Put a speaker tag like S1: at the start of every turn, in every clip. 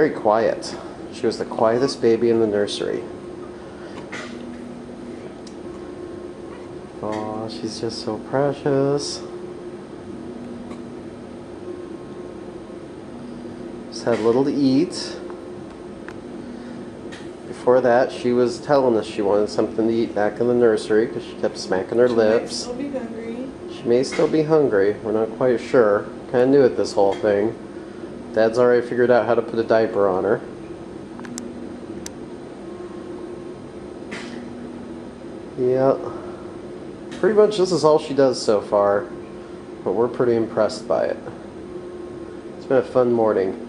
S1: Very quiet. She was the quietest baby in the nursery. Oh, she's just so precious. Just had a little to eat. Before that, she was telling us she wanted something to eat back in the nursery because she kept smacking her lips.
S2: I'll be hungry.
S1: She may still be hungry. We're not quite sure. Kind of new at this whole thing. Dad's already figured out how to put a diaper on her. Yep. Pretty much this is all she does so far. But we're pretty impressed by it. It's been a fun morning.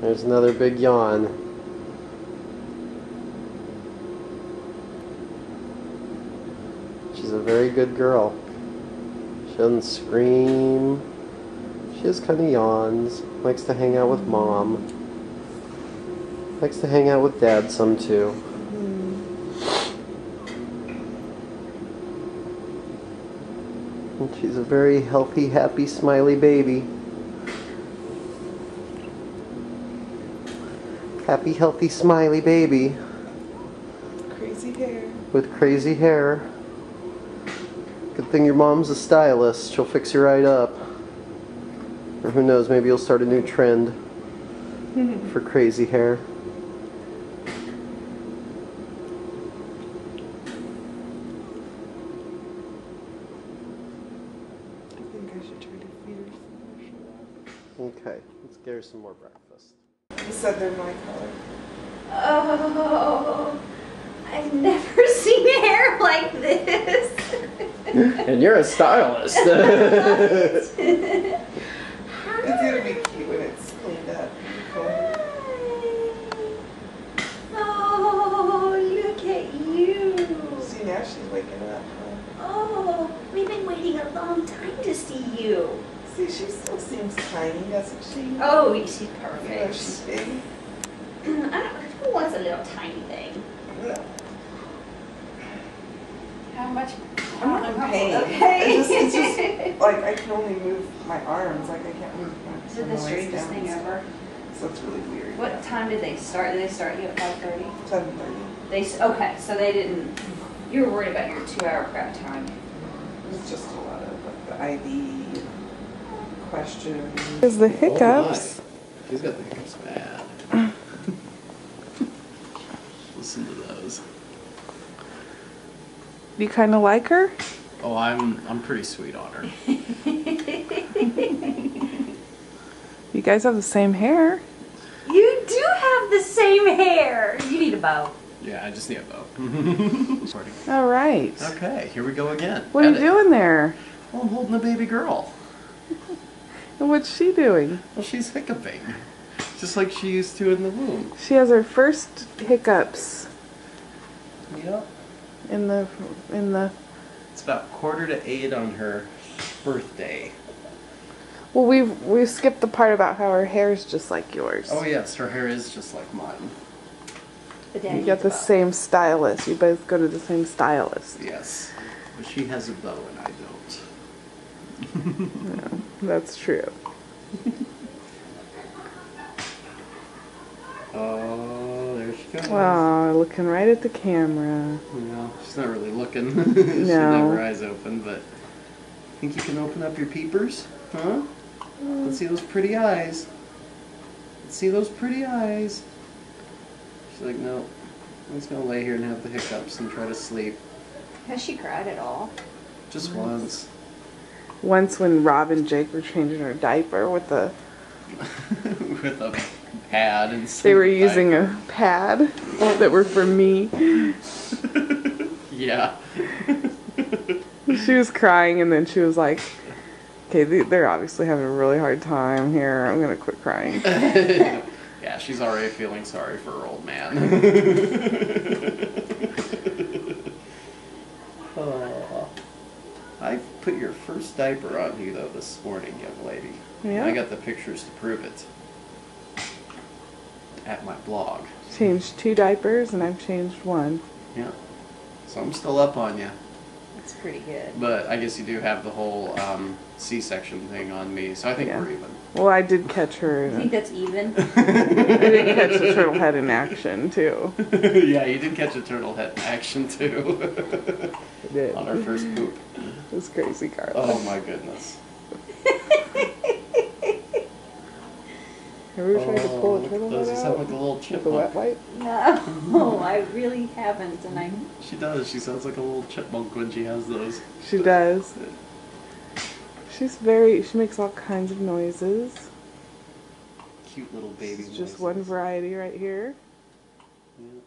S1: There's another big yawn. She's a very good girl. She doesn't scream. She just kind of yawns. Likes to hang out with mom. Likes to hang out with dad some too. And she's a very healthy, happy, smiley baby. Happy, healthy, smiley baby
S2: Crazy hair.
S1: with crazy hair. Good thing your mom's a stylist. She'll fix you right up. Or who knows, maybe you'll start a new trend for crazy hair.
S2: I think I should try to feed her some
S1: Okay, let's get her some more breakfast.
S2: You said they're my color.
S3: Oh, I've never seen hair like this.
S1: And you're a stylist.
S2: It's gonna be cute when it's cleaned up.
S3: Oh, look at you.
S2: See now she's waking up. huh?
S3: Oh, we've been waiting a long time to see you.
S2: See, she still seems tiny, doesn't she?
S3: Oh, she's
S2: You know,
S3: perfect.
S2: she's big.
S3: I don't, who wants a little tiny thing?
S2: No.
S3: How much?
S2: I'm not in pain.
S3: Okay.
S2: It's just, it's just like I can only move my arms, like I can't move my
S3: Is it the strangest
S2: down.
S3: thing ever?
S2: So it's really weird.
S3: What time did they start? Did they start you at five thirty?
S2: Seven thirty.
S3: They, s- okay, so they didn't, you were worried about your two-hour prep time.
S2: It's just a lot of like the IV questions.
S4: There's the
S1: Oh
S4: hiccups.
S1: She's got the hiccups bad. Listen to those.
S4: you kind of like her?
S1: Oh, I'm I'm pretty sweet on her.
S4: You guys have the same hair.
S3: You do have the same hair. You need a bow.
S1: Yeah, I just need a bow.
S4: All right.
S1: okay, here we go again.
S4: What are you doing there?
S1: Well, I'm holding a baby girl.
S4: And what's she doing?
S1: Well, she's hiccuping, just like she used to in the womb.
S4: She has her first hiccups
S1: Yep.
S4: in the in the.
S1: It's about quarter to eight on her birthday.
S4: Well, we've we've skipped the part about how her hair is just like yours.
S1: Oh yes, her hair is just like mine.
S3: But
S4: You got the same stylist. You both go to the same stylist.
S1: Yes, but she has a bow and I don't.
S4: That's true.
S1: Oh, there she goes.
S4: Wow, looking right at the camera.
S1: No, she's not really looking. she didn't have
S4: No.
S1: her eyes open, but think you can open up your peepers? Huh? Let's see those pretty eyes. Let's see those pretty eyes. She's like, no. I'm just gonna lay here and have the hiccups and try to sleep.
S3: Has she cried at all?
S1: Just once.
S4: Once when Rob and Jake were changing her diaper with the
S1: With a pad and
S4: they were using a pad that were for me.
S1: Yeah.
S4: She was crying and then she was like, "Okay, they- they're obviously having a really hard time here. I'm gonna quit crying."
S1: yeah, she's already feeling sorry for her old man. Aw. I put your first diaper on you though this morning, young lady.
S4: Yeah.
S1: I got the pictures to prove it. At my blog.
S4: Changed two diapers and I've changed one.
S1: Yeah. So I'm still up on you.
S3: That's pretty good.
S1: But I guess you do have the whole um, C-section thing on me, so I think
S4: Yeah.
S1: we're even.
S4: Well, I did catch her.
S3: I think that's even.
S4: I did catch the turtle head in action too.
S1: yeah, you did catch a turtle head in action too
S4: I did.
S1: on our first poop.
S4: It was crazy, Carla.
S1: Oh my goodness.
S4: Have you ever tried to oh, pull a
S1: Oh,
S4: turtle
S1: Does he sound
S4: out
S1: like a little
S4: with a wet
S1: chipmunk?
S4: wipe?
S3: No, I really haven't, and I.
S1: She does. She sounds like a little chipmunk when she has those.
S4: She does. She's very. She makes all kinds of noises.
S1: Cute little baby.
S4: Just
S1: voices.
S4: one variety right here.
S1: Yeah.